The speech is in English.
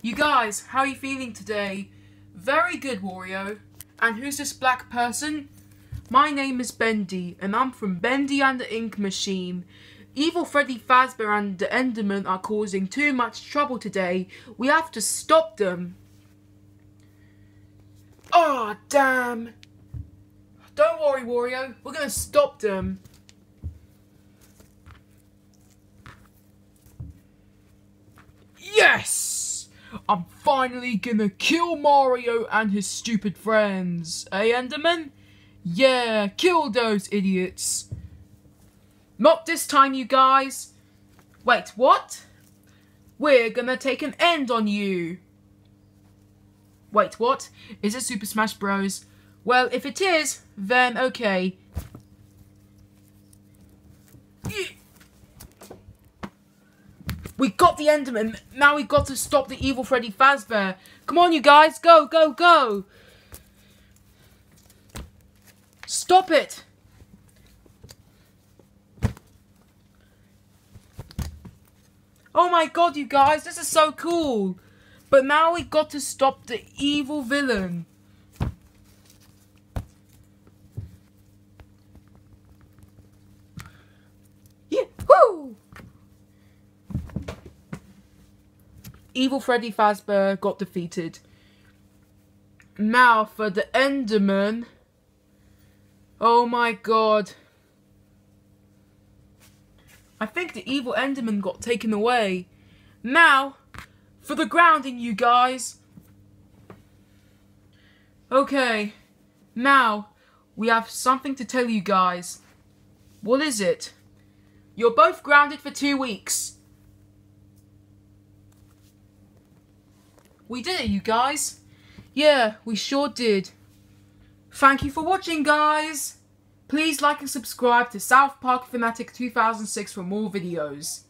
You guys, how are you feeling today? Very good, Wario. And who's this black person? My name is Bendy, and I'm from Bendy and the Ink Machine. Evil Freddy Fazbear and the Enderman are causing too much trouble today. We have to stop them. Oh, damn. Don't worry, Wario. We're gonna stop them. Yes! I'm finally gonna kill Mario and his stupid friends. Eh, Enderman? Yeah, kill those idiots. Not this time, you guys. Wait, what? We're gonna take an end on you. Wait, what? Is it Super Smash Bros? Well, if it is, then okay. We got the Enderman. Now we've got to stop the evil Freddy Fazbear. Come on, you guys. Go, go, go. Stop it. Oh my god, you guys. This is so cool. But now we've got to stop the evil villain. Yeah, woo! Evil Freddy Fazbear got defeated. Now for the Enderman. Oh my god. I think the evil Enderman got taken away. Now, for the grounding, you guys. Okay, now, we have something to tell you guys. What is it? You're both grounded for two weeks. We did it, you guys. Yeah, we sure did. Thank you for watching, guys. Please like and subscribe to South Park Fanatic 2006 for more videos.